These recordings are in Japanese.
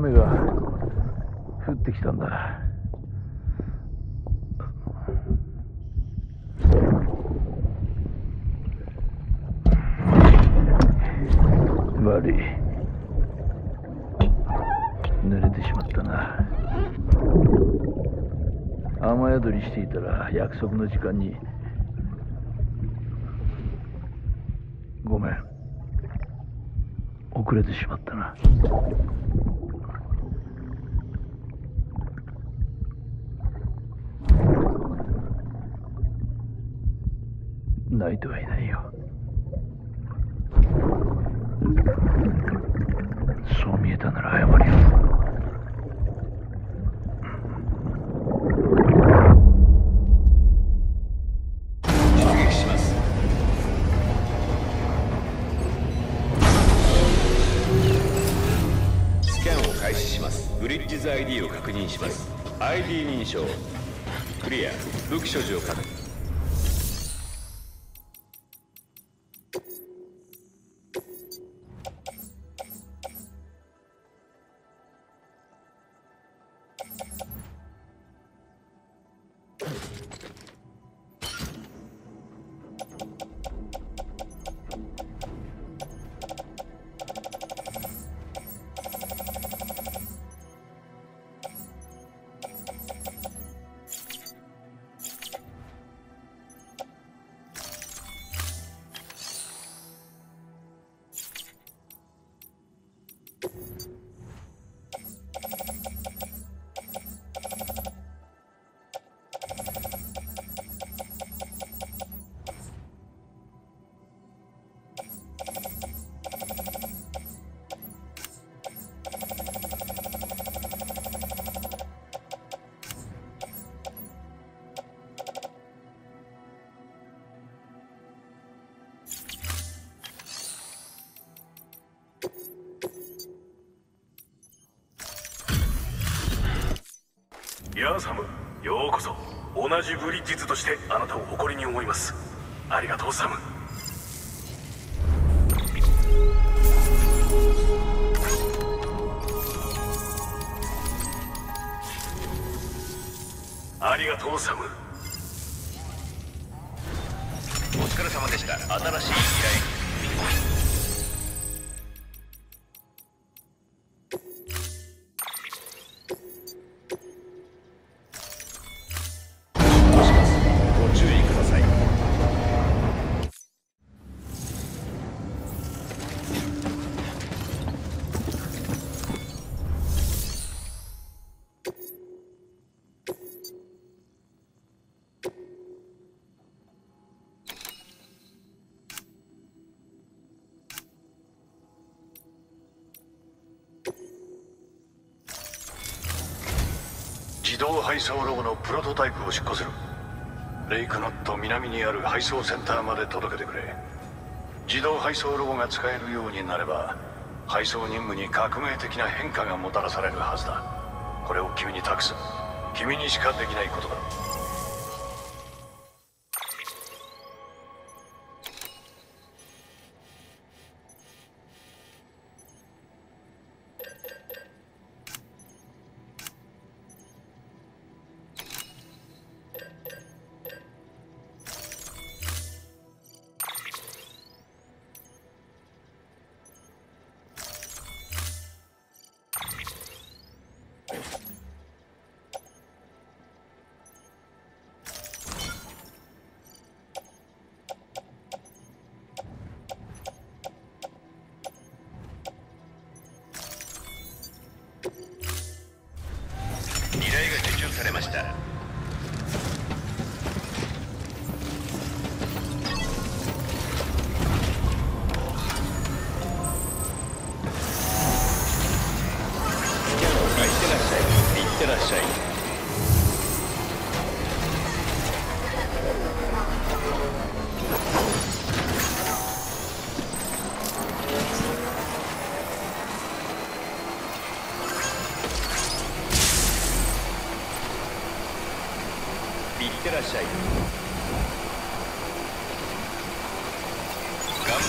雨が降ってきたんだ。悪い濡れてしまったな。雨宿りしていたら約束の時間に。ごめん。遅れてしまったな。泣いてはいないよ。そう見えたなら謝るよ。ブリッジズ ID を確認します。ID 認証。クリア。武器所持をサムようこそ。同じブリッジズとしてあなたを誇りに思います。ありがとうサム。動配送ロボのプロトタイプを出庫する。レイクノット南にある配送センターまで届けてくれ。自動配送ロボが使えるようになれば配送任務に革命的な変化がもたらされるはずだ。これを君に託す。君にしかできないことだ。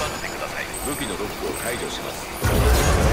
頑張ってください。武器のロックを解除します。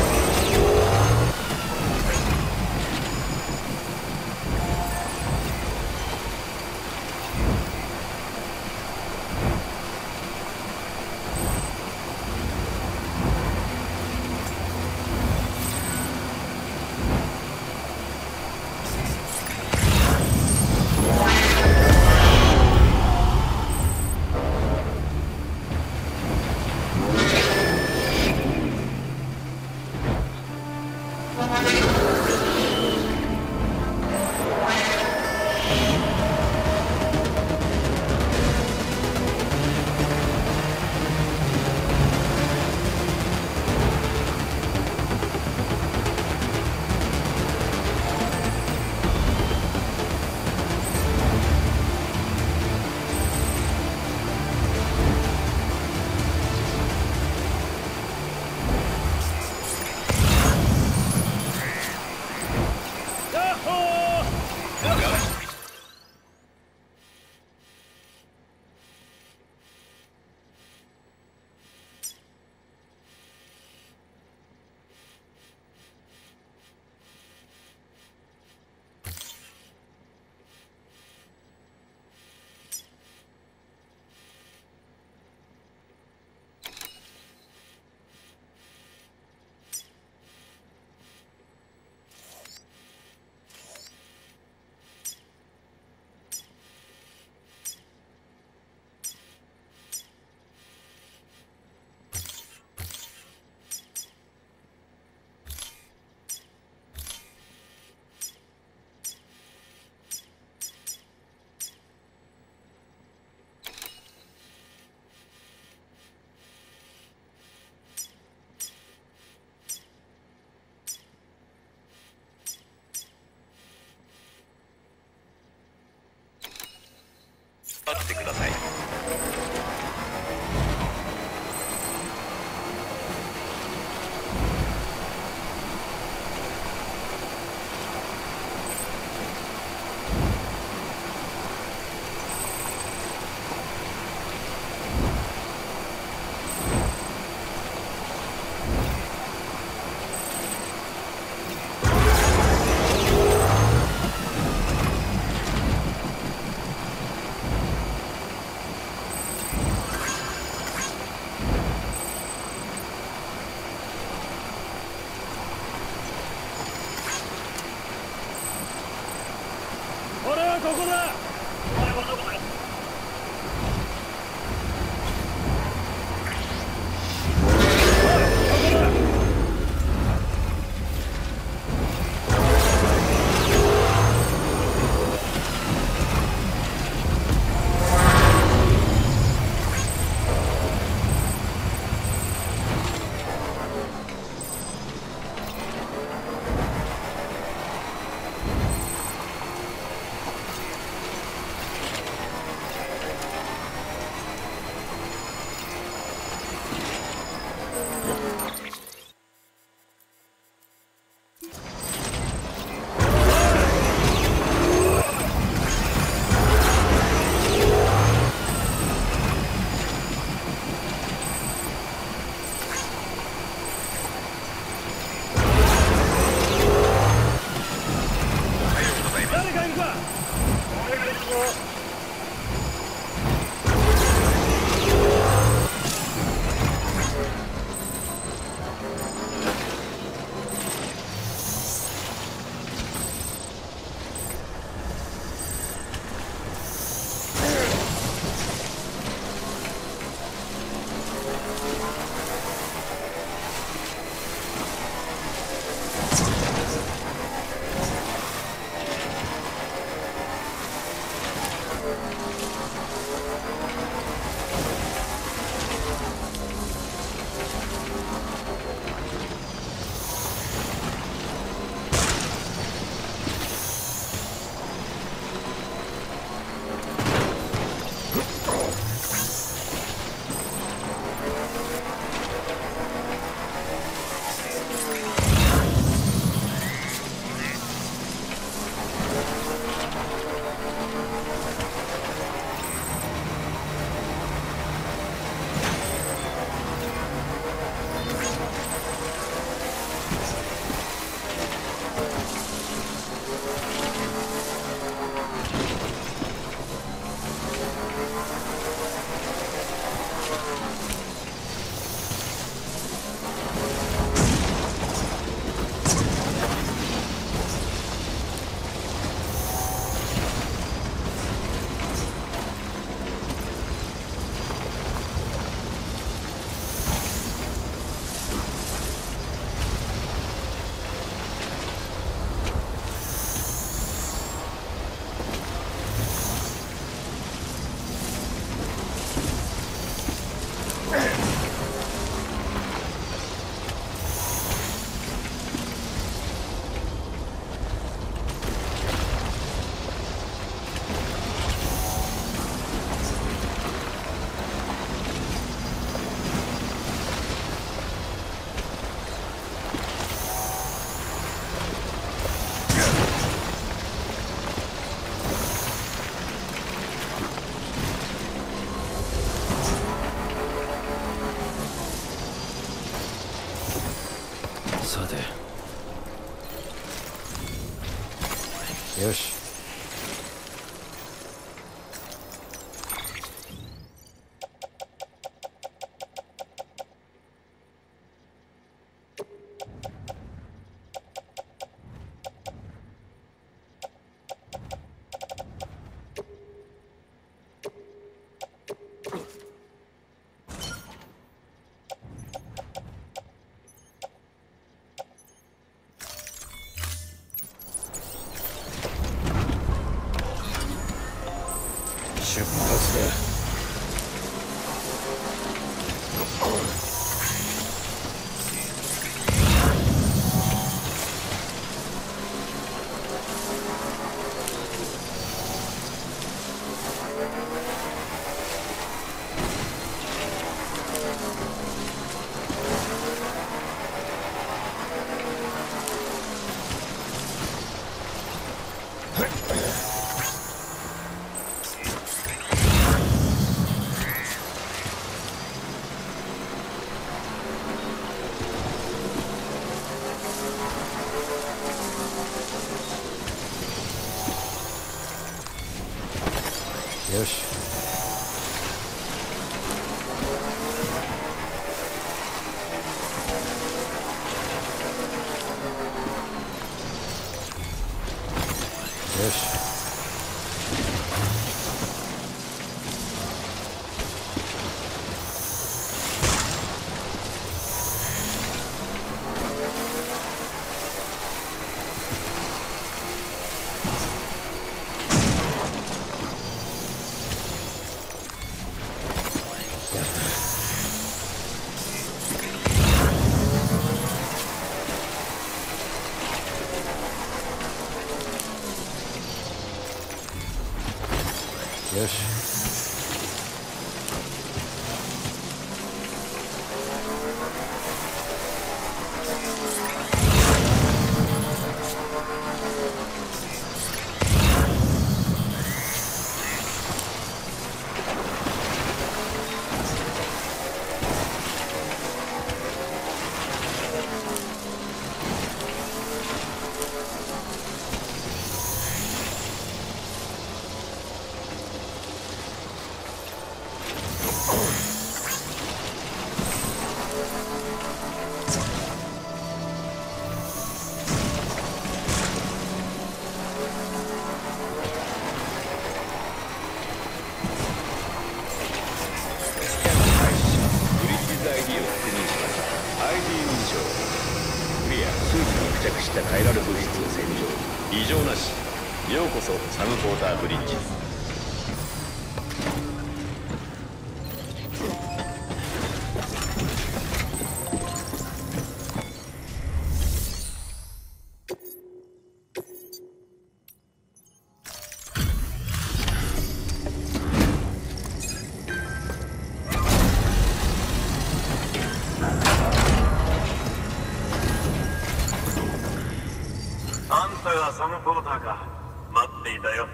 あサム・ポーターか待っていたよ。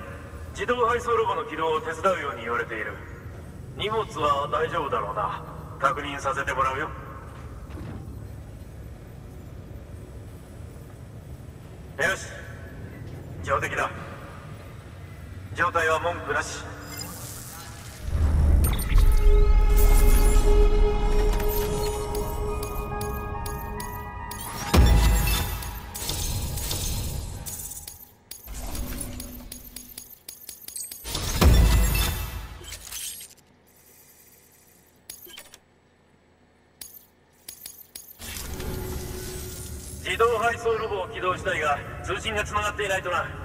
自動配送ロボの起動を手伝うように言われている。荷物は大丈夫だろうな。確認させてもらうよ。っていないとな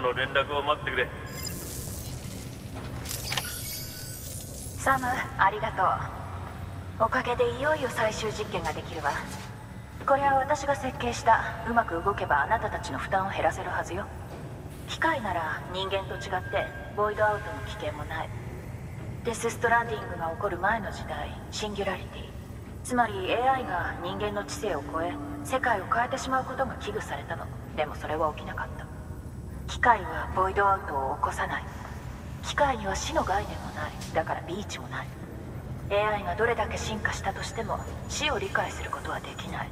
の連絡を待ってくれ。サムありがとう。おかげでいよいよ最終実験ができるわ。これは私が設計したうまく動けばあなたたちの負担を減らせるはずよ。機械なら人間と違ってボイドアウトの危険もない。デス・ストランディングが起こる前の時代シンギュラリティ。つまり AI が人間の知性を超え世界を変えてしまうことが危惧されたの。でもそれは起きなかった。機械はボイドアウトを起こさない。機械には死の概念もない。だからビーチもない。AI がどれだけ進化したとしても死を理解することはできない。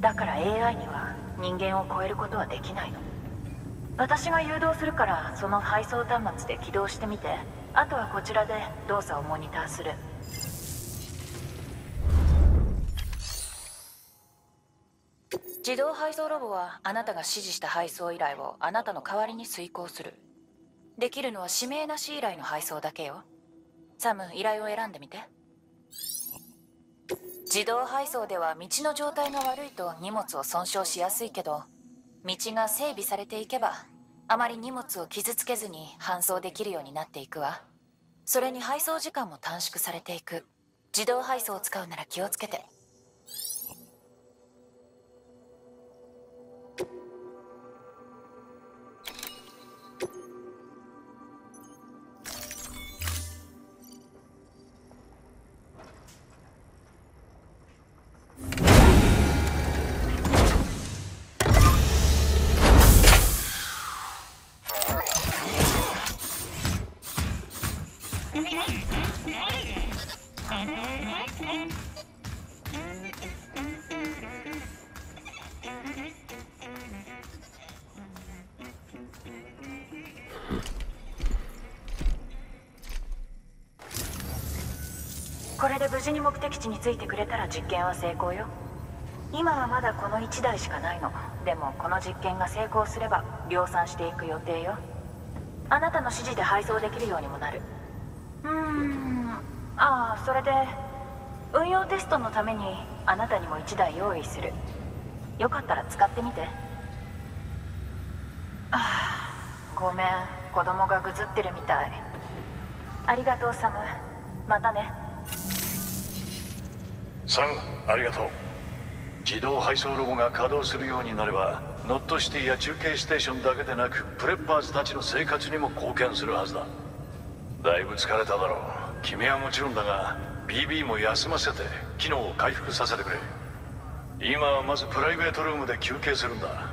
だから AI には人間を超えることはできないの。私が誘導するからその配送端末で起動してみて。あとはこちらで動作をモニターする。自動配送ロボはあなたが指示した配送依頼をあなたの代わりに遂行する。できるのは指名なし依頼の配送だけよ。サム依頼を選んでみて。自動配送では道の状態が悪いと荷物を損傷しやすいけど道が整備されていけばあまり荷物を傷つけずに搬送できるようになっていくわ。それに配送時間も短縮されていく。自動配送を使うなら気をつけて。無事に目的地に着いてくれたら実験は成功よ。今はまだこの1台しかないの。でもこの実験が成功すれば量産していく予定よ。あなたの指示で配送できるようにもなる。うーん。ああそれで運用テストのためにあなたにも1台用意する。よかったら使ってみて。ああごめん。子供がぐずってるみたい。ありがとうサム。またね。サムありがとう。自動配送ロボが稼働するようになればノットシティや中継ステーションだけでなくプレッパーズたちの生活にも貢献するはずだ。だいぶ疲れただろう。君はもちろんだが BB も休ませて機能を回復させてくれ。今はまずプライベートルームで休憩するんだ。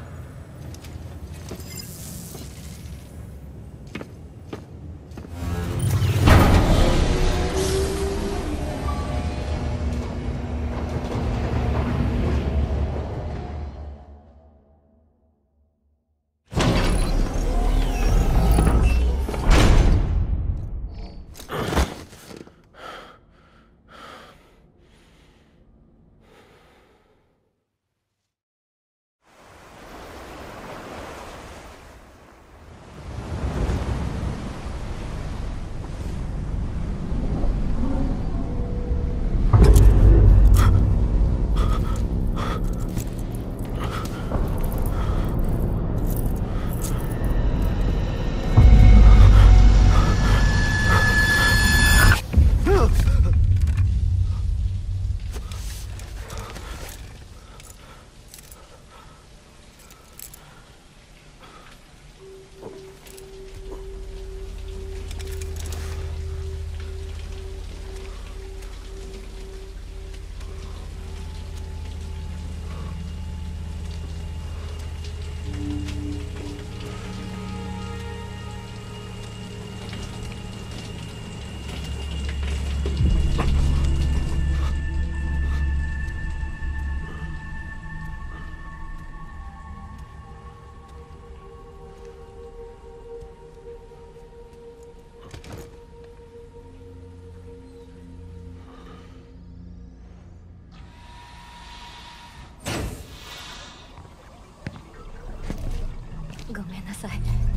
なさい。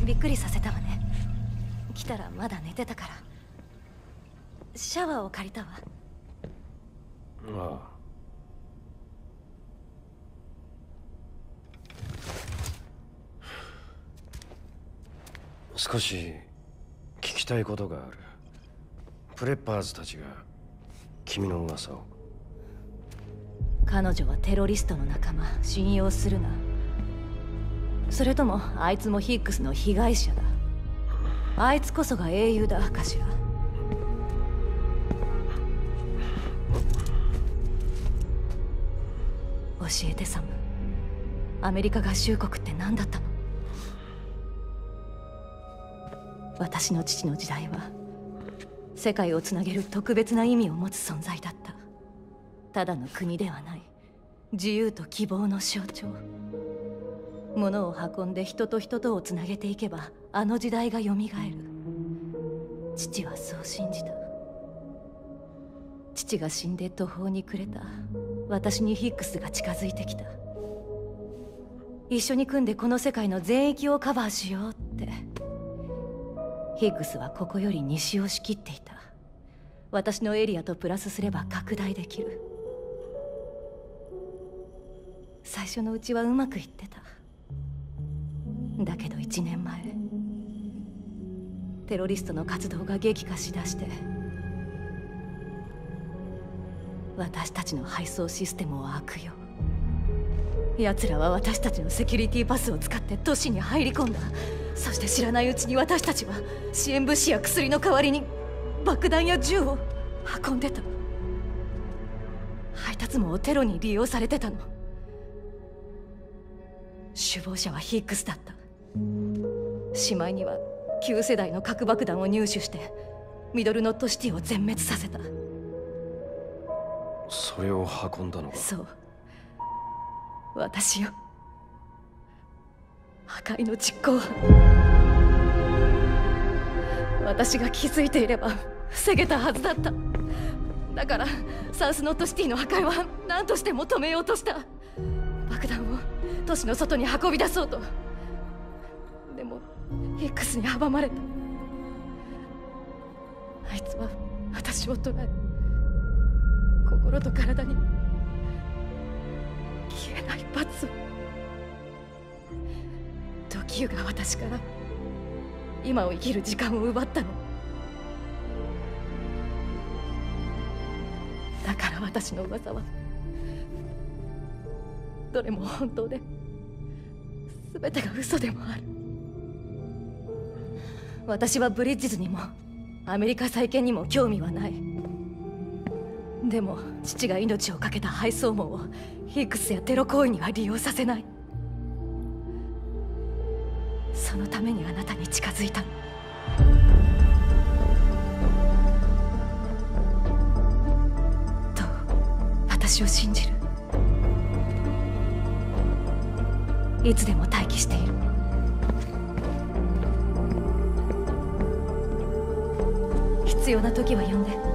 びっくりさせたわね。来たらまだ寝てたから。シャワーを借りたわ。ああ。少し聞きたいことがある。プレッパーズたちが君の噂を。彼女はテロリストの仲間信用するな。それともあいつもヒックスの被害者だ。あいつこそが英雄だかしら教えてサムアメリカ合衆国って何だったの？私の父の時代は世界をつなげる特別な意味を持つ存在だった。ただの国ではない。自由と希望の象徴。物を運んで人と人とをつなげていけばあの時代がよみがえる。父はそう信じた。父が死んで途方に暮れた。私にヒックスが近づいてきた。一緒に組んでこの世界の全域をカバーしようって。ヒッグスはここより西を仕切っていた。私のエリアとプラスすれば拡大できる。最初のうちはうまくいってた。だけど1年前テロリストの活動が激化しだして私たちの配送システムを悪用。奴らは私たちのセキュリティパスを使って都市に入り込んだ。そして知らないうちに私たちは支援物資や薬の代わりに爆弾や銃を運んでた。配達網をテロに利用されてたの。首謀者はヒックスだった。しまいには旧世代の核爆弾を入手してミドルノットシティを全滅させた。それを運んだのがそう。私よ。破壊の実行犯私が気づいていれば防げたはずだった。だからサウスノットシティの破壊は何としても止めようとした。爆弾を都市の外に運び出そうとでも X に阻まれた。あいつは私を捕らえ心と体に消えない罰を。時湯が私から今を生きる時間を奪ったの。だから私の噂はどれも本当で全てが嘘でもある。私はブリッジズにもアメリカ再建にも興味はない。でも父が命を懸けた配送網をヒックスやテロ行為には利用させない。そのためにあなたに近づいたの。どう私を信じる。いつでも待機している。必要な時は呼んで。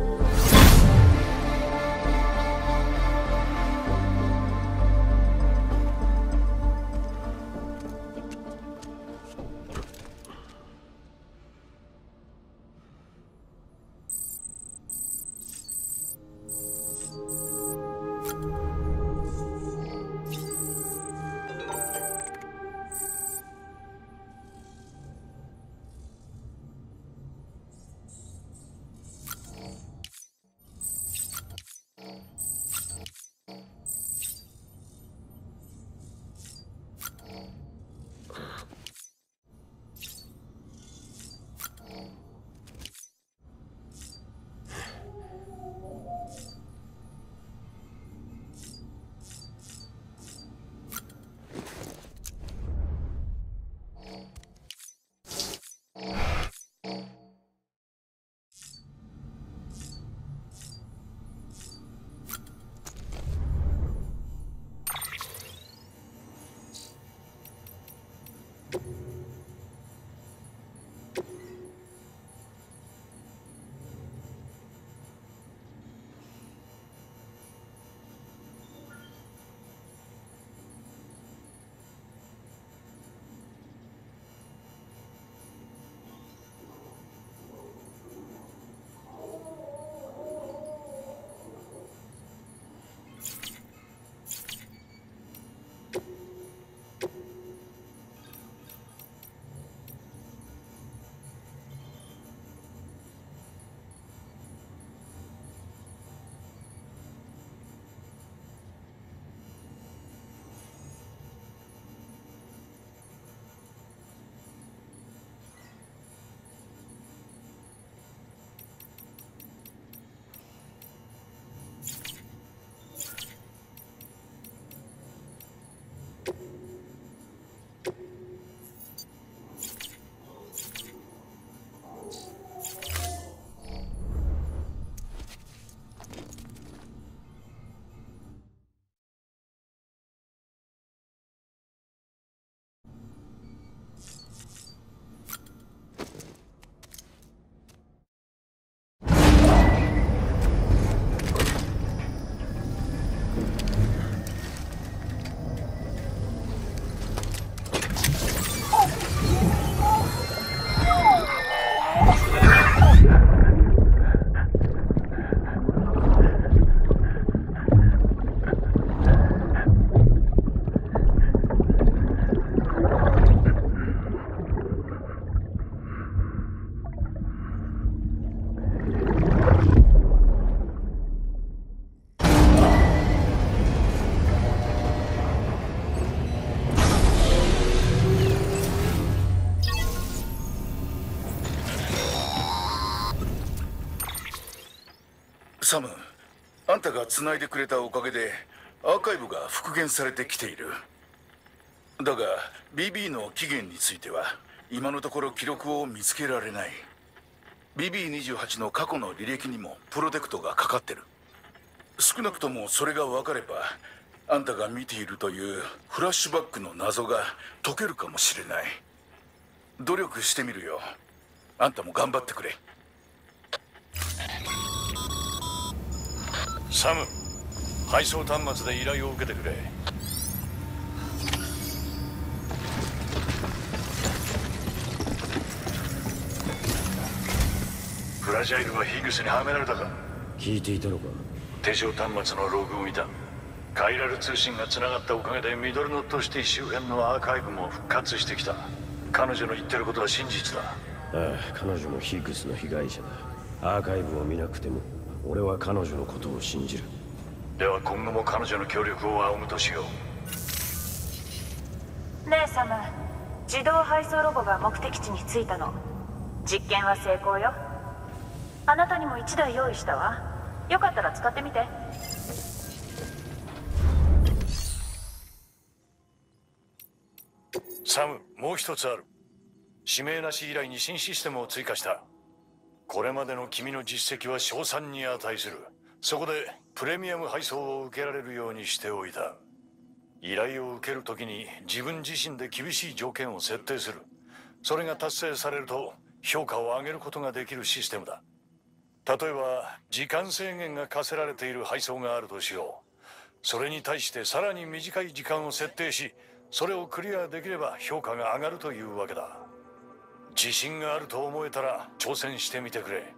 たが繋いでくれたおかげでアーカイブが復元されてきている。だが BB の起源については今のところ記録を見つけられない。BB28 の過去の履歴にもプロテクトがかかってる。少なくともそれが分かればあんたが見ているというフラッシュバックの謎が解けるかもしれない。努力してみるよ。あんたも頑張ってくれ。サム配送端末で依頼を受けてくれ。フラジャイルはヒグスにはめられたか？聞いていたのか？手錠端末のログを見た。カイラル通信がつながったおかげでミドルノットシティ周辺のアーカイブも復活してきた。彼女の言ってることは真実だ。ああ彼女もヒグスの被害者だ。アーカイブを見なくても俺は彼女のことを信じる。では今後も彼女の協力を仰ぐとしよう。ねえサム自動配送ロボが目的地に着いたの。実験は成功よ。あなたにも1台用意したわ。よかったら使ってみて。サムもう一つある。指名なし依頼に新システムを追加したこれまでの君の実績は賞賛に値する。そこでプレミアム配送を受けられるようにしておいた。依頼を受けるときに自分自身で厳しい条件を設定する。それが達成されると評価を上げることができるシステムだ。例えば時間制限が課せられている配送があるとしよう。それに対してさらに短い時間を設定しそれをクリアできれば評価が上がるというわけだ。自信があると思えたら挑戦してみてくれ。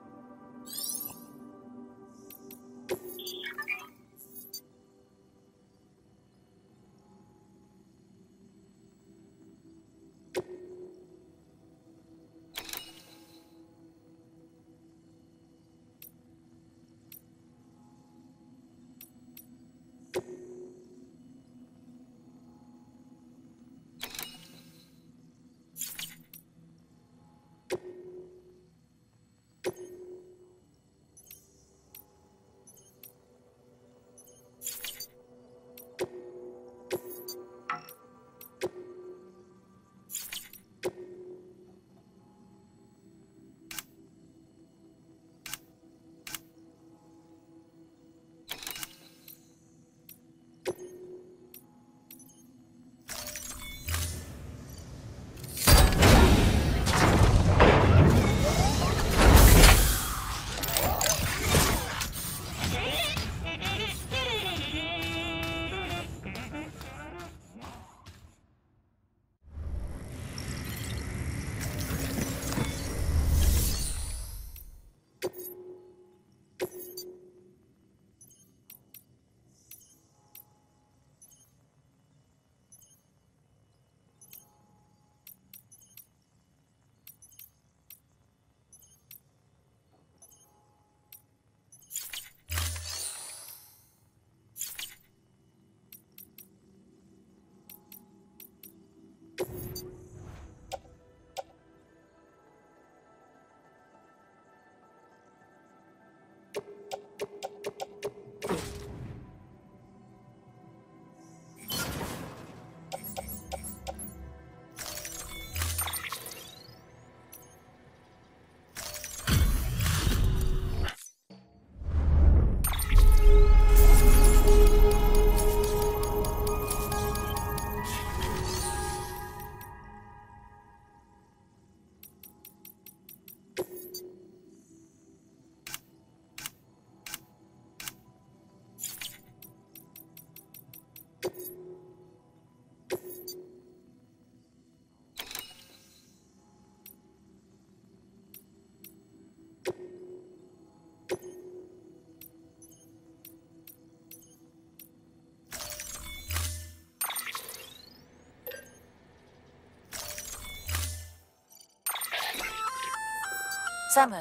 サム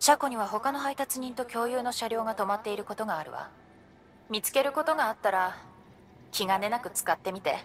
車庫には他の配達人と共有の車両が止まっていることがあるわ。見つけることがあったら気兼ねなく使ってみて。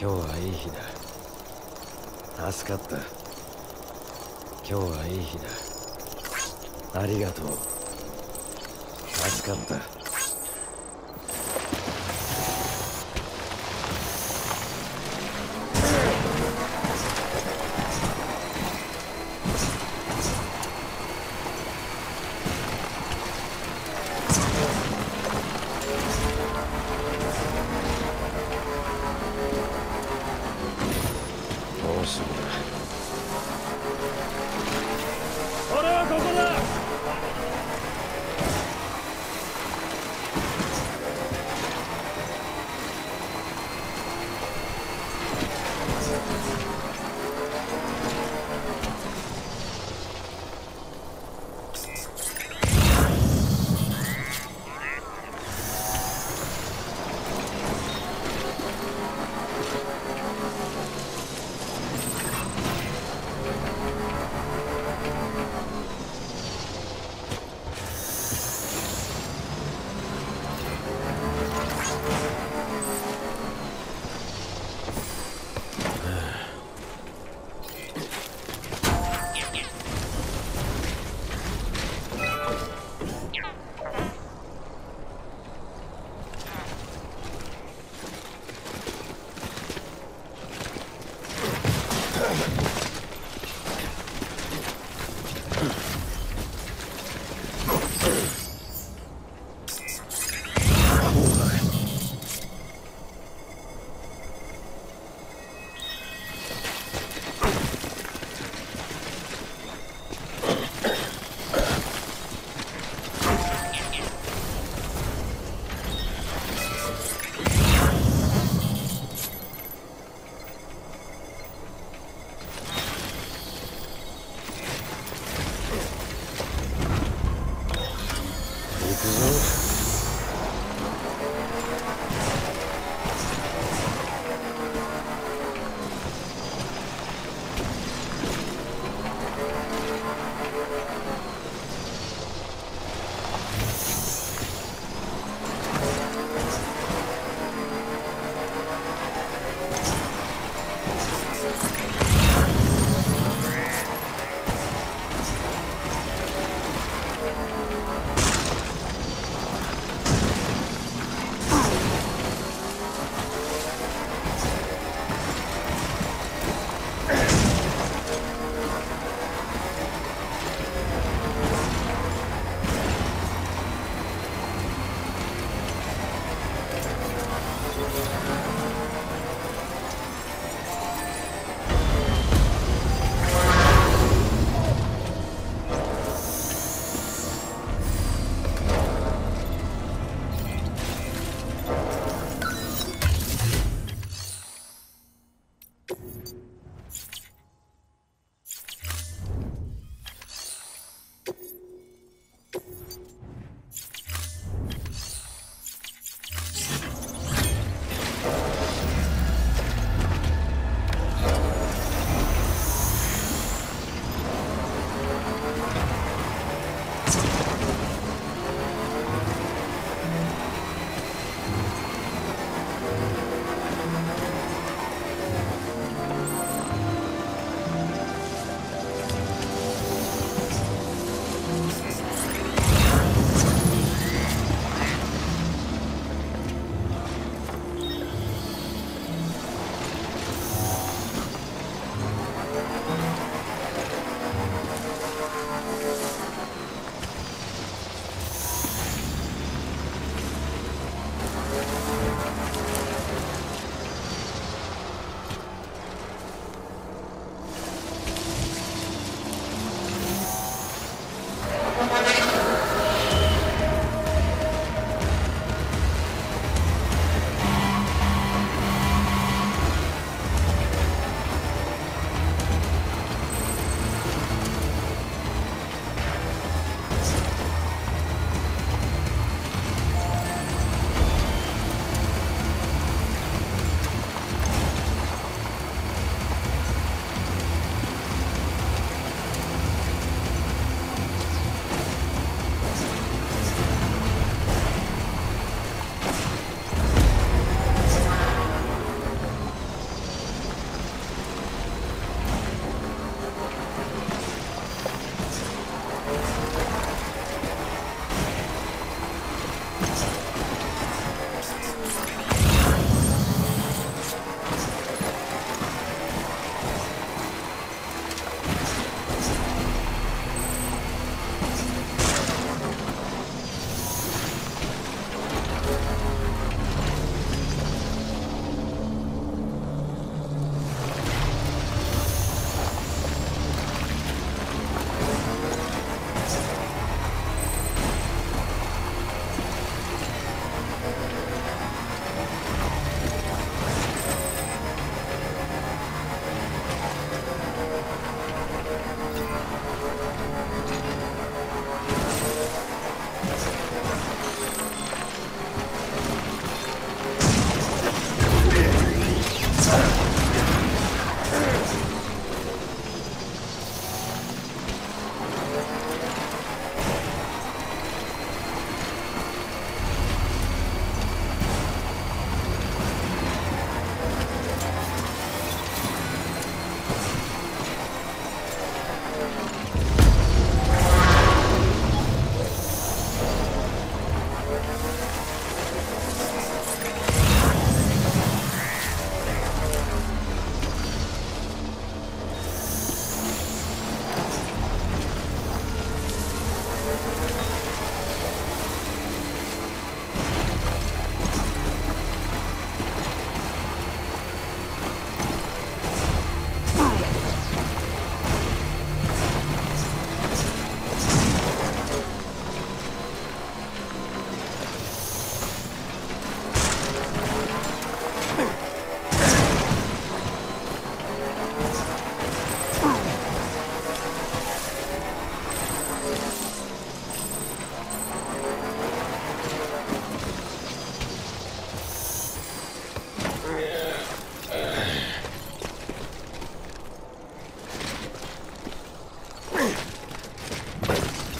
今日はいい日だ。助かった。今日はいい日だ。ありがとう。助かった。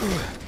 Ugh.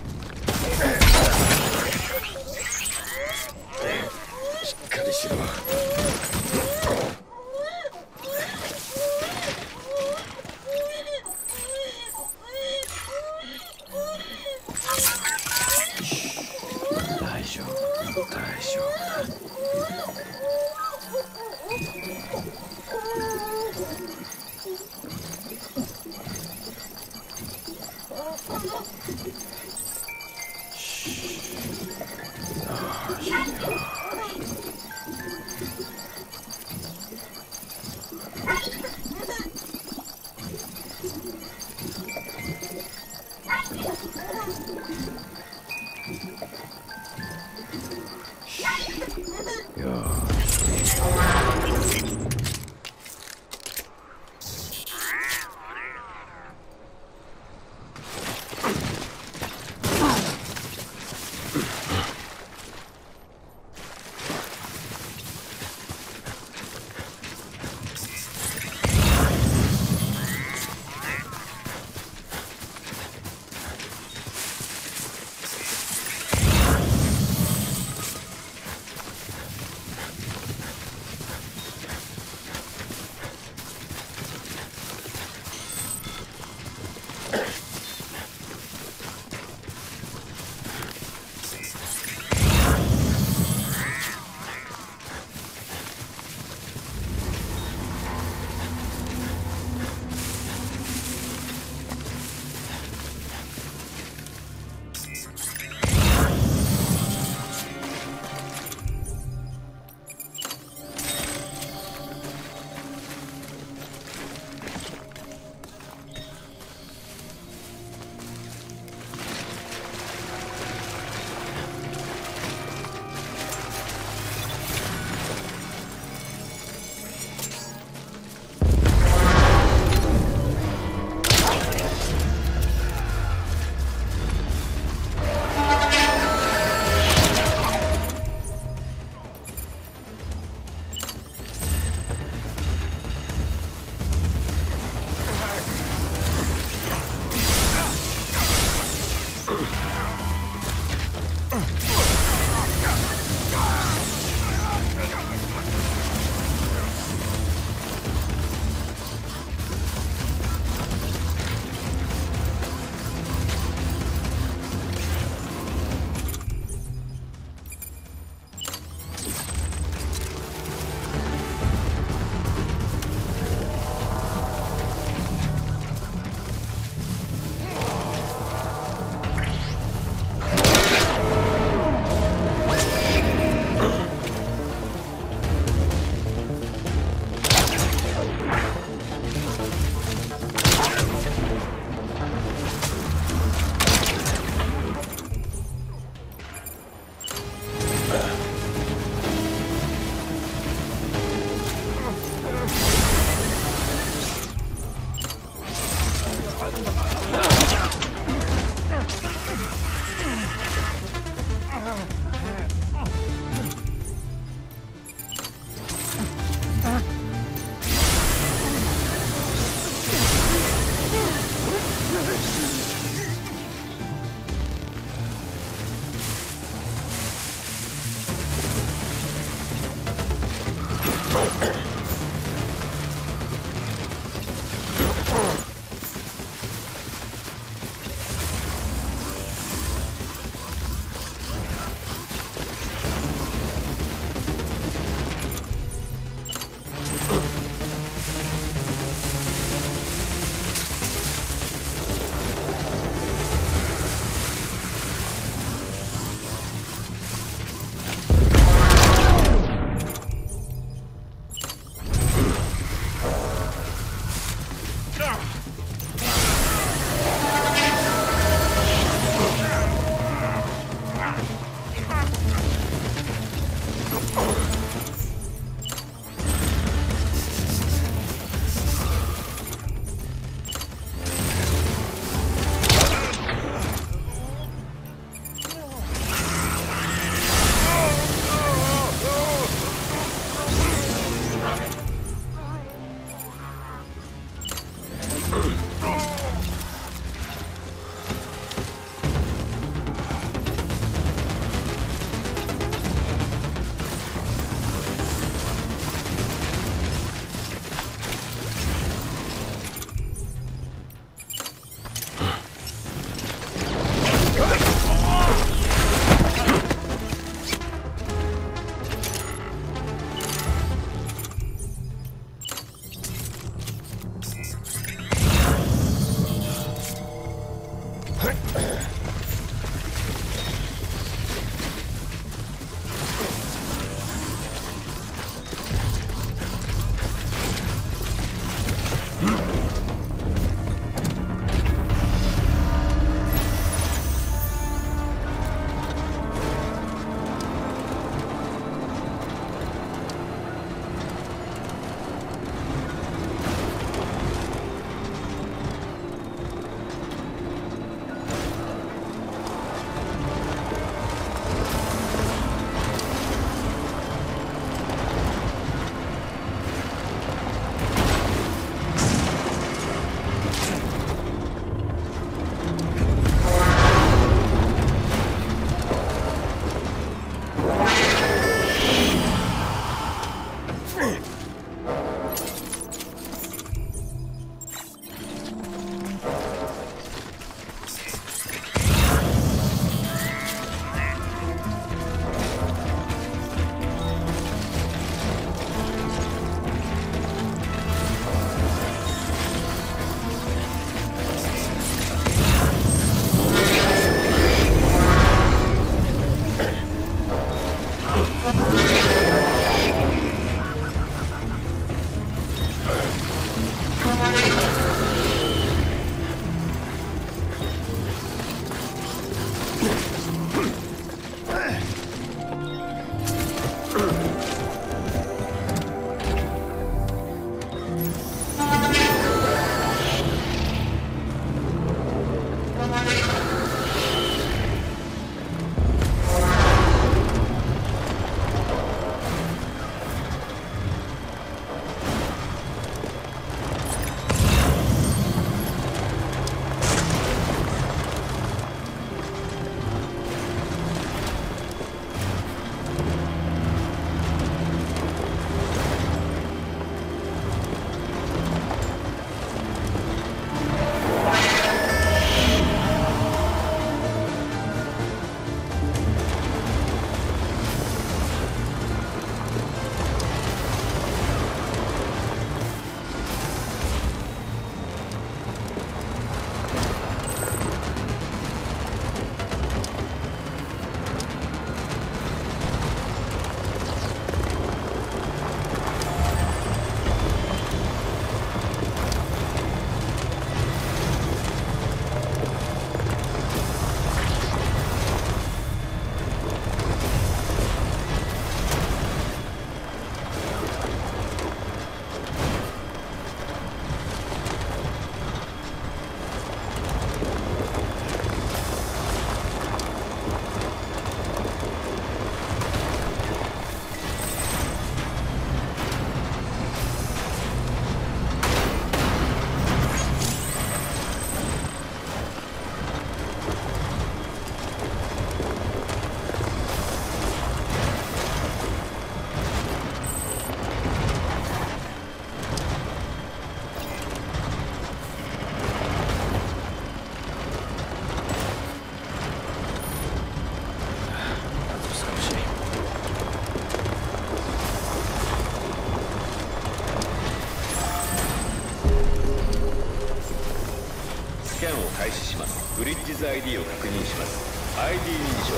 リッジズ ID を確認します。ID 認証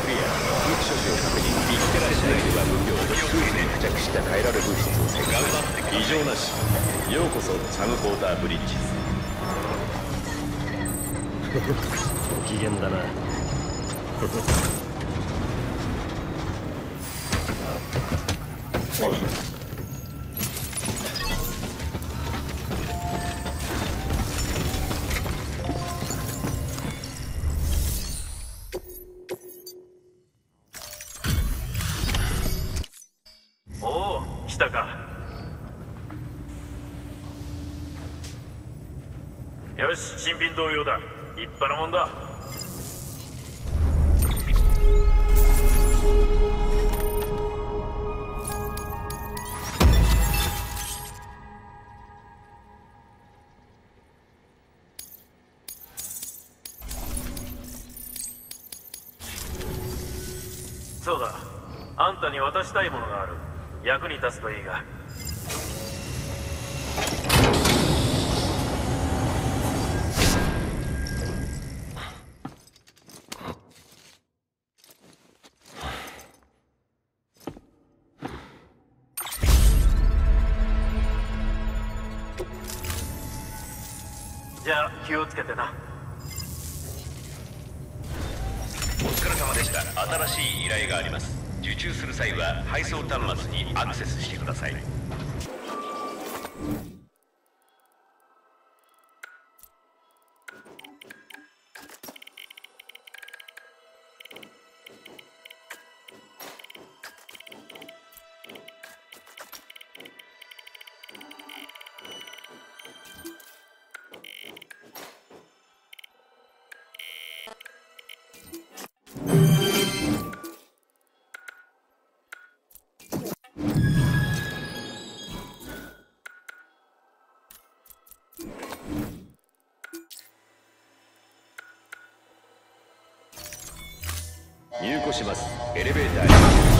クリア武器所持を確認ビッテラ市内では無病数値に付着したカイラル物質を制御異常なしようこそサムポーターブリッジご機嫌だな。入庫します。エレベーターへ。